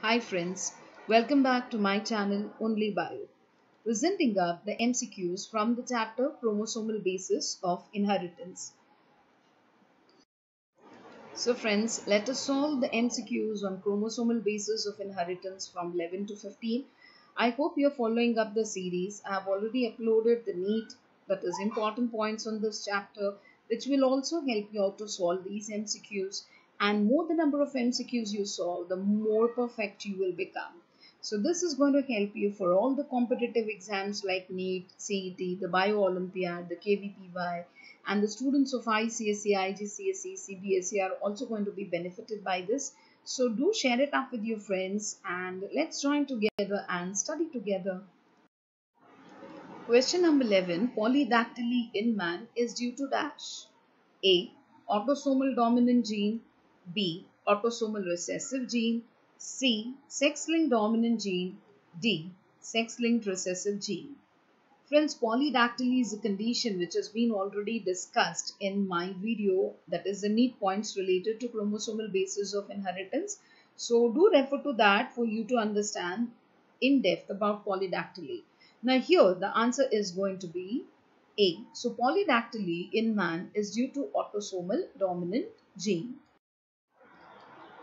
Hi friends, welcome back to my channel Only Bio. Presenting up the MCQs from the chapter Chromosomal Basis of Inheritance. So friends, let us solve the MCQs on chromosomal basis of inheritance from 11 to 15. I hope you're following up the series. I have already uploaded the NEET that is important points on this chapter which will also help you out to solve these MCQs and more the number of MCQs you solve, the more perfect you will become. So this is going to help you for all the competitive exams like NEET, CET, the Bio Olympiad, the KVPY, and the students of ICSE, IGCSE, CBSE are also going to be benefited by this. So do share it up with your friends and let's join together and study together. Question number 11. Polydactyly in man is due to dash. A. Autosomal dominant gene B. Autosomal recessive gene. C. Sex-linked dominant gene. D. Sex-linked recessive gene. Friends, polydactyly is a condition which has been already discussed in my video that is the NEET points related to chromosomal basis of inheritance. So do refer to that for you to understand in depth about polydactyly. Now here the answer is going to be A. So polydactyly in man is due to autosomal dominant gene.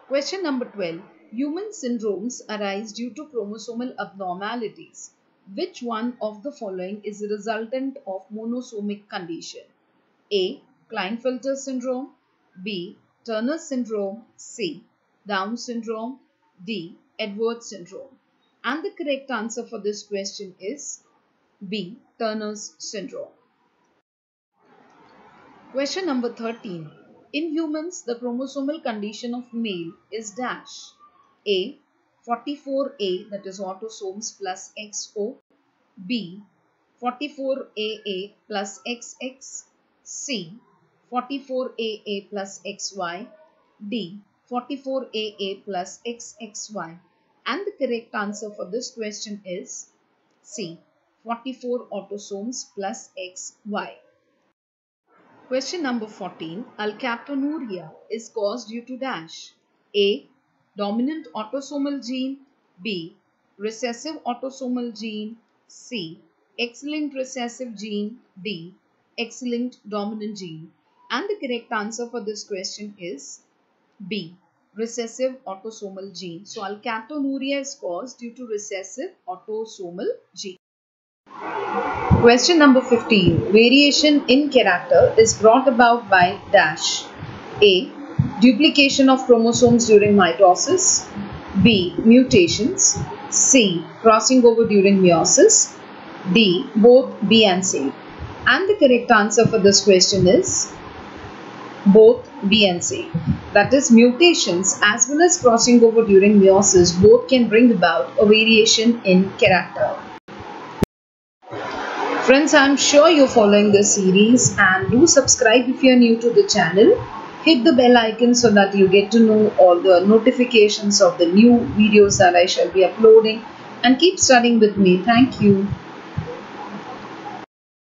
Question number 12. Human syndromes arise due to chromosomal abnormalities. Which one of the following is a resultant of monosomic condition? A. Klinefelter syndrome. B. Turner syndrome. C. Down syndrome. D. Edwards syndrome. And the correct answer for this question is B. Turner's syndrome. Question number 13. In humans, the chromosomal condition of male is dash. A. 44A that is autosomes plus XO. B. 44AA plus XX. C. 44AA plus XY. D. 44AA plus XXY. And the correct answer for this question is C. 44 autosomes plus XY. Question number 14. Alkaptonuria is caused due to dash. A. Dominant autosomal gene. B. Recessive autosomal gene. C. X-linked recessive gene. D. X-linked dominant gene. And the correct answer for this question is B. Recessive autosomal gene. So alkaptonuria is caused due to recessive autosomal gene. Question number 15. Variation in character is brought about by dash. A. Duplication of chromosomes during mitosis. B. Mutations. C. Crossing over during meiosis. D. Both B and C. And the correct answer for this question is both B and C. That is mutations as well as crossing over during meiosis both can bring about a variation in character. Friends, I'm sure you're following this series and do subscribe if you're new to the channel. Hit the bell icon so that you get to know all the notifications of the new videos that I shall be uploading and keep studying with me. Thank you.